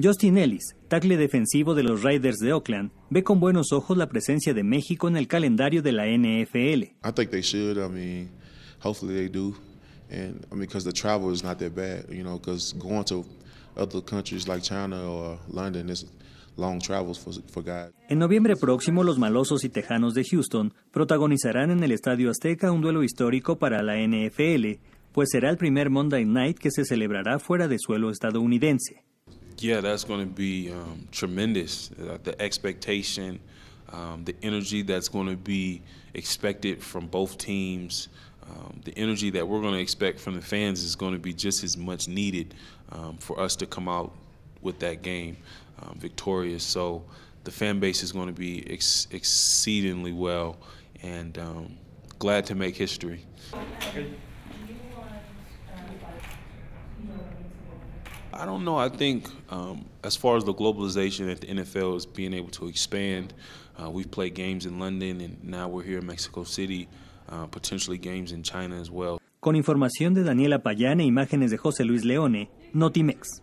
Justin Ellis, tackle defensivo de los Raiders de Oakland, ve con buenos ojos la presencia de México en el calendario de la NFL. I think they should. I mean, hopefully they do. And I mean, because the travel is not that bad, you know, because going to other countries like China or London is long travels for, for guys. En noviembre próximo, los malosos y tejanos de Houston protagonizarán en el Estadio Azteca un duelo histórico para la NFL, pues será el primer Monday Night que se celebrará fuera de suelo estadounidense. Yeah, that's going to be um, tremendous. Uh, the expectation, um, the energy that's going to be expected from both teams, um, the energy that we're going to expect from the fans is going to be just as much needed um, for us to come out with that game um, victorious. So the fan base is going to be ex exceedingly well and um, glad to make history. I don't know. I think um, as far as the globalization that the NFL is being able to expand, uh, we've played games in London and now we're here in Mexico City, uh, potentially games in China as well. Con información de Daniela Payán e imágenes de José Luis Leone, Notimex.